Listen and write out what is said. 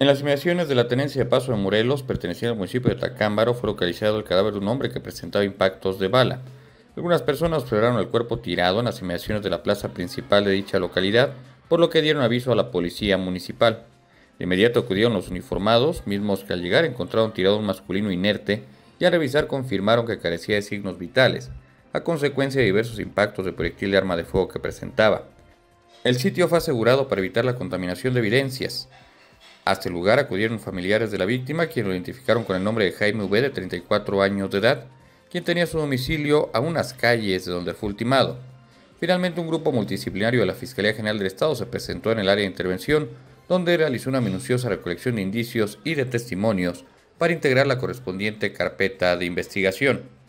En las inmediaciones de la tenencia de Paso de Morelos, perteneciente al municipio de Tacámbaro, fue localizado el cadáver de un hombre que presentaba impactos de bala. Algunas personas observaron el cuerpo tirado en las inmediaciones de la plaza principal de dicha localidad, por lo que dieron aviso a la policía municipal. De inmediato acudieron los uniformados, mismos que al llegar encontraron tirado un masculino inerte y al revisar confirmaron que carecía de signos vitales, a consecuencia de diversos impactos de proyectil de arma de fuego que presentaba. El sitio fue asegurado para evitar la contaminación de evidencias. Hasta el lugar acudieron familiares de la víctima, quienes lo identificaron con el nombre de Jaime V, de 34 años de edad, quien tenía su domicilio a unas calles de donde fue ultimado. Finalmente, un grupo multidisciplinario de la Fiscalía General del Estado se presentó en el área de intervención, donde realizó una minuciosa recolección de indicios y de testimonios para integrar la correspondiente carpeta de investigación.